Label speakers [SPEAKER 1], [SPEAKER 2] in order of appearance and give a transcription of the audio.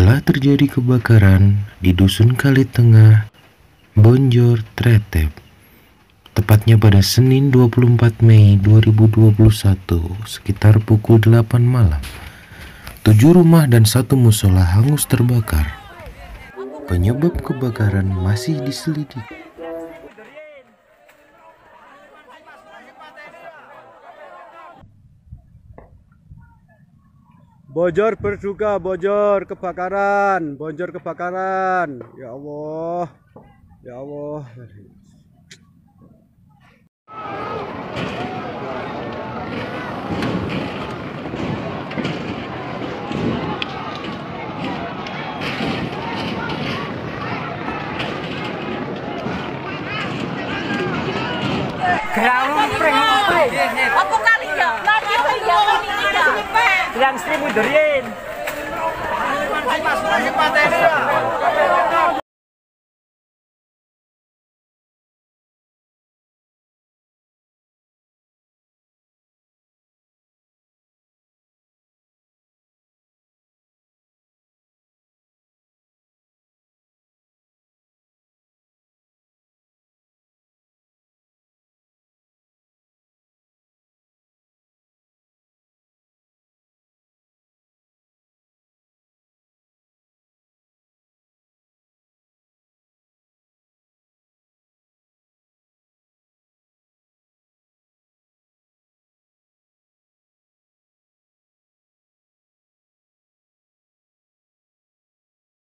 [SPEAKER 1] telah terjadi kebakaran di Dusun Kali Tengah, Bonjor, Tretep. Tepatnya pada Senin 24 Mei 2021 sekitar pukul 8 malam. Tujuh rumah dan satu musola hangus terbakar. Penyebab kebakaran masih diselidiki.
[SPEAKER 2] Bojor berduka, Bojor kebakaran, Bojor kebakaran. Ya Allah. Ya Allah.
[SPEAKER 3] Gerang pring
[SPEAKER 4] Apa kali ya? Lagi ya,
[SPEAKER 3] Sri Mudorin.
[SPEAKER 2] Mas, masih patene.